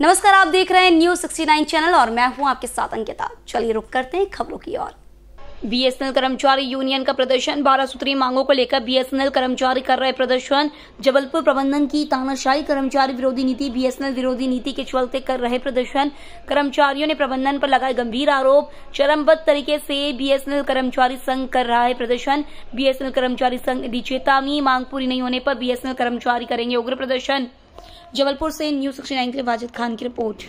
नमस्कार, आप देख रहे हैं न्यूज़ 69 चैनल और मैं हूँ आपके साथ अंकिता। चलिए रुक करते हैं खबरों की ओर। बीएसएनएल कर्मचारी यूनियन का प्रदर्शन, बारह सूत्री मांगों को लेकर बीएसएनएल कर्मचारी कर रहे प्रदर्शन। जबलपुर प्रबंधन की तानाशाही कर्मचारी विरोधी नीति बीएसएनएल विरोधी नीति के चलते कर रहे प्रदर्शन। कर्मचारियों ने प्रबंधन पर लगाए गंभीर आरोप। चरमबद्ध तरीके से बीएसएनएल कर्मचारी संघ कर रहा है प्रदर्शन। बीएसएनएल कर्मचारी संघ दी चेतावनी मांग पूरी नहीं होने पर बीएसएनएल कर्मचारी करेंगे उग्र प्रदर्शन। जबलपुर से न्यूज़ सिक्सटी नाइन के लिए वाजिद खान की रिपोर्ट।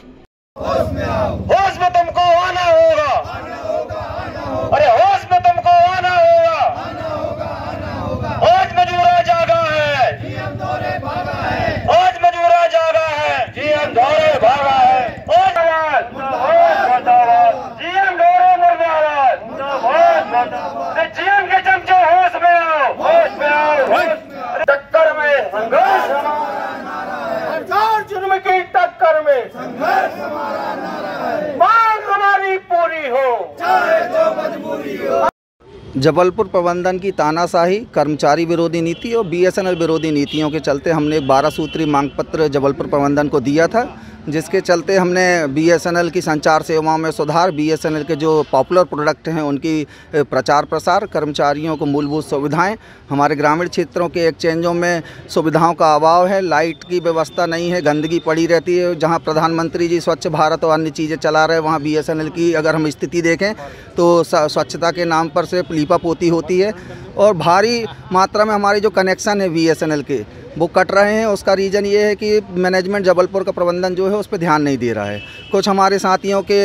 जबलपुर प्रबंधन की तानाशाही, कर्मचारी विरोधी नीति और बीएसएनएल विरोधी नीतियों के चलते हमने एक बारह सूत्री मांग पत्र जबलपुर प्रबंधन को दिया था। जिसके चलते हमने बीएसएनएल की संचार सेवाओं में सुधार, बीएसएनएल के जो पॉपुलर प्रोडक्ट हैं, उनकी प्रचार प्रसार, कर्मचारियों को मूलभूत सुविधाएँ, हमारे ग्रामीण क्षेत्रों के एक्सचेंजों में सुविधाओं का अभाव है, लाइट की व्यवस्था नहीं है, गंदगी पड़ी रहती है, जहाँ प्रधानमंत्री जी स्वच्छ भारत और अन्य चीज़ें चला रहे वहाँ बी की अगर हम स्थिति देखें तो स्वच्छता के नाम पर सिर्फ़ लीपा होती है और भारी मात्रा में हमारे जो कनेक्शन है बीएसएनएल के वो कट रहे हैं, उसका रीज़न ये है कि मैनेजमेंट जबलपुर का प्रबंधन जो है, उस पर ध्यान नहीं दे रहा है। कुछ हमारे साथियों के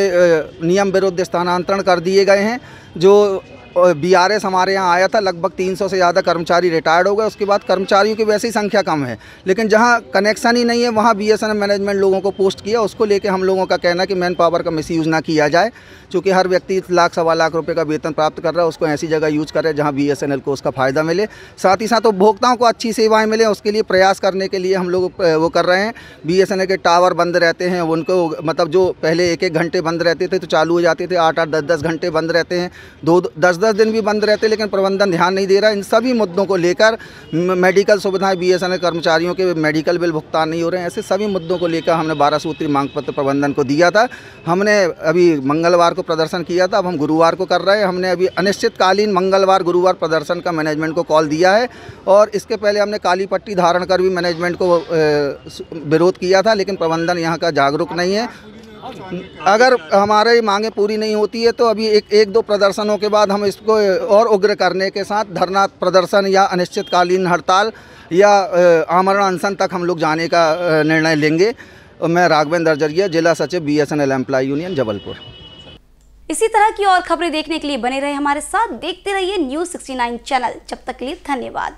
नियम विरुद्ध स्थानांतरण कर दिए गए हैं, जो बी आर एस हमारे यहाँ आया था, लगभग 300 से ज़्यादा कर्मचारी रिटायर्ड हो गए। उसके बाद कर्मचारियों की वैसे ही संख्या कम है। लेकिन जहाँ कनेक्शन ही नहीं है, वहाँ बीएसएनएल मैनेजमेंट लोगों को पोस्ट किया। उसको लेके हम लोगों का कहना कि मैन पावर का मिसयूज़ ना किया जाए। क्योंकि हर व्यक्ति लाख, सवा लाख रुपये का वेतन प्राप्त कर रहा है, उसको ऐसी जगह यूज़ करे जहाँ बी को उसका फ़ायदा मिले। साथ ही साथ उपभोक्ताओं को अच्छी सेवाएँ मिले, उसके लिए प्रयास करने के लिए हम लोग वो कर रहे हैं। बीएसएनएल के टावर बंद रहते हैं, उनको मतलब जो पहले एक एक घंटे बंद रहते थे तो चालू हो जाते थे। आठ आठ, दस दस घंटे बंद रहते हैं। दो दस दस दिन भी बंद रहते, लेकिन प्रबंधन ध्यान नहीं दे रहा। इन सभी मुद्दों को लेकर मेडिकल सुविधाएँ बी कर्मचारियों के मेडिकल बिल भुगतान नहीं हो रहे हैं। ऐसे सभी मुद्दों को लेकर हमने बारह सूत्री मांग पत्र प्रबंधन को दिया था। हमने अभी मंगलवार को प्रदर्शन किया था, अब हम गुरुवार को कर रहे हैं। हमने अभी अनिश्चितकालीन मंगलवार, गुरुवार प्रदर्शन का मैनेजमेंट को कॉल दिया है और इसके पहले हमने काली पट्टी धारण कर भी मैनेजमेंट को विरोध किया था, लेकिन प्रबंधन यहाँ का जागरूक नहीं है। अगर हमारे मांगे पूरी नहीं होती है तो अभी एक एक दो प्रदर्शनों के बाद हम इसको और उग्र करने के साथ धरना प्रदर्शन या अनिश्चितकालीन हड़ताल या आमरण अनशन तक हम लोग जाने का निर्णय लेंगे। मैं राघवेंद्र अजरिया जिला सचिव B S N L union Jabalpur. इसी तरह की और खबरें देखने के लिए बने रहे हमारे साथ। देखते रहिए न्यूज़ 69 चैनल जब तक के लिए धन्यवाद।